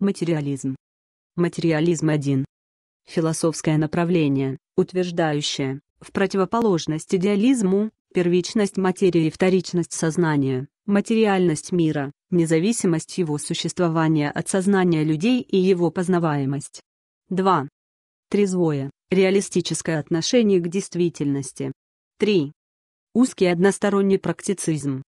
Материализм. Материализм 1. Философское направление, утверждающее, в противоположность идеализму, первичность материи и вторичность сознания, материальность мира, независимость его существования от сознания людей и его познаваемость. 2. Трезвое, реалистическое отношение к действительности. 3. Узкий односторонний практицизм,